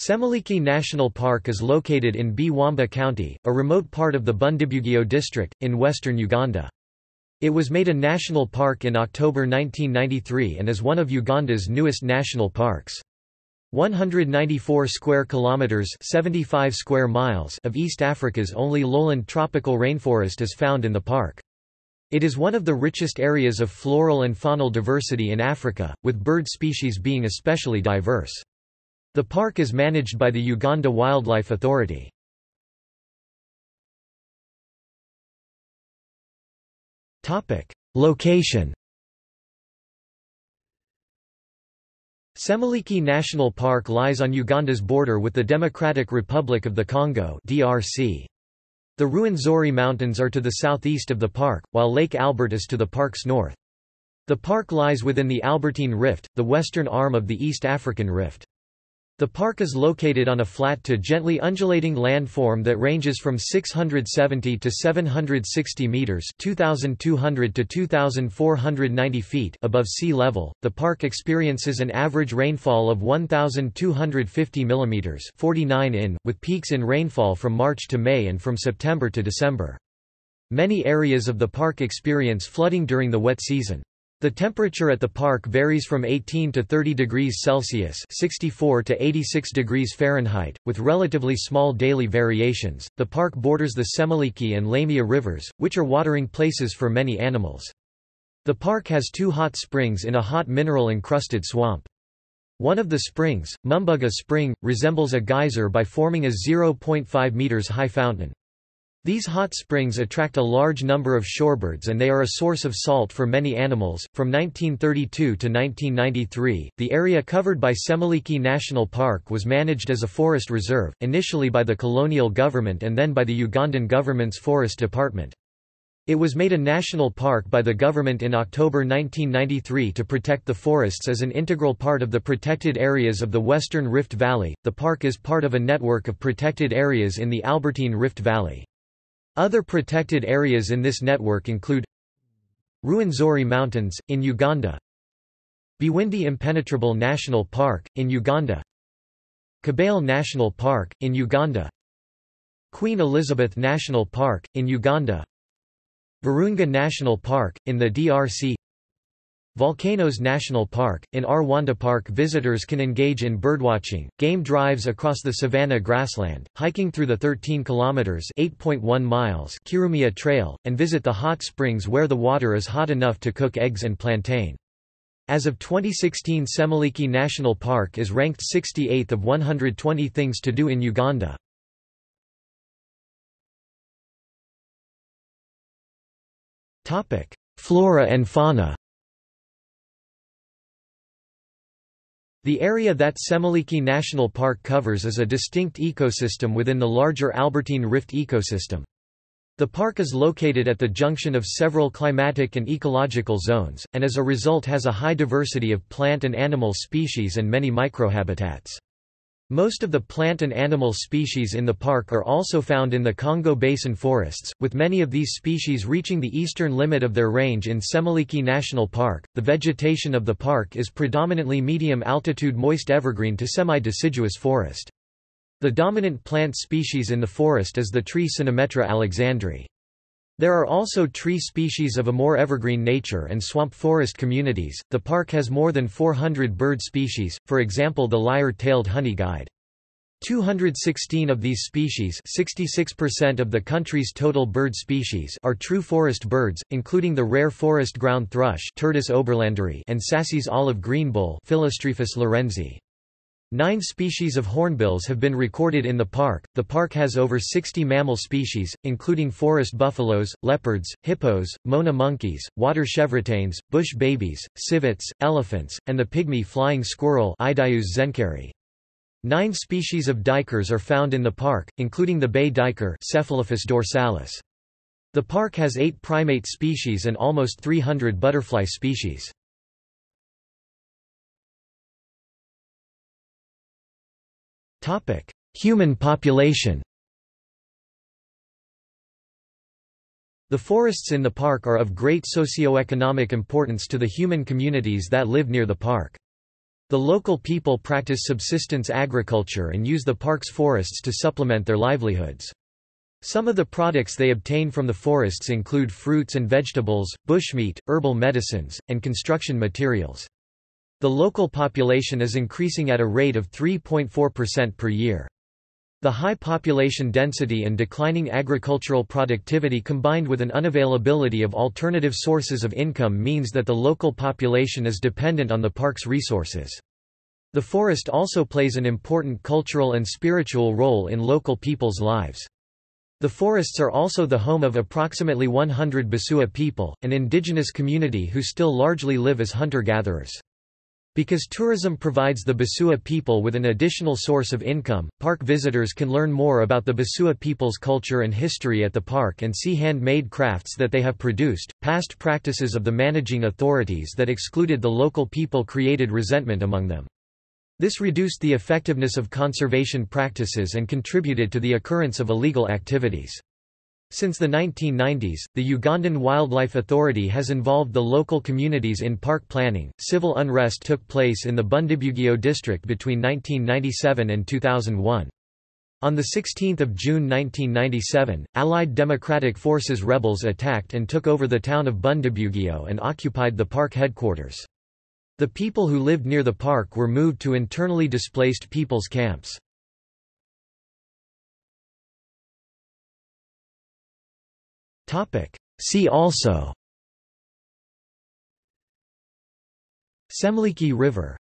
Semuliki National Park is located in Bwamba County, a remote part of the Bundibugyo district, in western Uganda. It was made a national park in October 1993 and is one of Uganda's newest national parks. 194 square kilometers 75 square miles of East Africa's only lowland tropical rainforest is found in the park. It is one of the richest areas of floral and faunal diversity in Africa, with bird species being especially diverse. The park is managed by the Uganda Wildlife Authority. Location Semuliki National Park lies on Uganda's border with the Democratic Republic of the Congo DRC. The Ruwenzori Mountains are to the southeast of the park, while Lake Albert is to the park's north. The park lies within the Albertine Rift, the western arm of the East African Rift. The park is located on a flat to gently undulating landform that ranges from 670 to 760 meters (2200 to 2490 feet) above sea level. The park experiences an average rainfall of 1250 millimeters (49 in), with peaks in rainfall from March to May and from September to December. Many areas of the park experience flooding during the wet season. The temperature at the park varies from 18 to 30 degrees Celsius (64 to 86 degrees Fahrenheit), with relatively small daily variations. The park borders the Semiliki and Lamia rivers, which are watering places for many animals. The park has two hot springs in a hot mineral-encrusted swamp. One of the springs, Mumbuga Spring, resembles a geyser by forming a 0.5 meters high fountain. These hot springs attract a large number of shorebirds and they are a source of salt for many animals. From 1932 to 1993, the area covered by Semuliki National Park was managed as a forest reserve, initially by the colonial government and then by the Ugandan government's forest department. It was made a national park by the government in October 1993 to protect the forests as an integral part of the protected areas of the Western Rift Valley. The park is part of a network of protected areas in the Albertine Rift Valley. Other protected areas in this network include Ruwenzori Mountains, in Uganda. Bwindi Impenetrable National Park, in Uganda. Kibale National Park, in Uganda. Queen Elizabeth National Park, in Uganda. Virunga National Park, in the DRC Volcanoes National Park. In Rwanda Park visitors can engage in birdwatching, game drives across the savanna grassland, hiking through the 13 kilometers (8.1 miles) Kirumia Trail and visit the hot springs where the water is hot enough to cook eggs and plantain. As of 2016 Semuliki National Park is ranked 68th of 120 things to do in Uganda. Flora and fauna The area that Semuliki National Park covers is a distinct ecosystem within the larger Albertine Rift ecosystem. The park is located at the junction of several climatic and ecological zones, and as a result has a high diversity of plant and animal species and many microhabitats. Most of the plant and animal species in the park are also found in the Congo Basin forests, with many of these species reaching the eastern limit of their range in Semuliki National Park. The vegetation of the park is predominantly medium altitude moist evergreen to semi deciduous forest. The dominant plant species in the forest is the tree Cynometra alexandri. There are also tree species of a more evergreen nature and swamp forest communities. The park has more than 400 bird species, for example the lyre-tailed honeyguide. 216 of these species 66% of the country's total bird species are true forest birds, including the rare forest ground thrush Turdus oberlanderi and Sassi's olive greenbul Phyllastrephus lorenzi. Nine species of hornbills have been recorded in the park. The park has over 60 mammal species, including forest buffaloes, leopards, hippos, mona monkeys, water chevrotains, bush babies, civets, elephants, and the pygmy flying squirrel zenkeri. Nine species of duikers are found in the park, including the bay duiker Cephalophus dorsalis. The park has eight primate species and almost 300 butterfly species. Human population The forests in the park are of great socio-economic importance to the human communities that live near the park. The local people practice subsistence agriculture and use the park's forests to supplement their livelihoods. Some of the products they obtain from the forests include fruits and vegetables, bushmeat, herbal medicines, and construction materials. The local population is increasing at a rate of 3.4% per year. The high population density and declining agricultural productivity combined with an unavailability of alternative sources of income means that the local population is dependent on the park's resources. The forest also plays an important cultural and spiritual role in local people's lives. The forests are also the home of approximately 100 Basua people, an indigenous community who still largely live as hunter-gatherers. Because tourism provides the Basua people with an additional source of income, park visitors can learn more about the Basua people's culture and history at the park and see handmade crafts that they have produced. Past practices of the managing authorities that excluded the local people created resentment among them. This reduced the effectiveness of conservation practices and contributed to the occurrence of illegal activities. Since the 1990s, the Ugandan Wildlife Authority has involved the local communities in park planning. Civil unrest took place in the Bundibugyo district between 1997 and 2001. On 16 June 1997, Allied Democratic Forces rebels attacked and took over the town of Bundibugyo and occupied the park headquarters. The people who lived near the park were moved to internally displaced people's camps. See also. Semliki River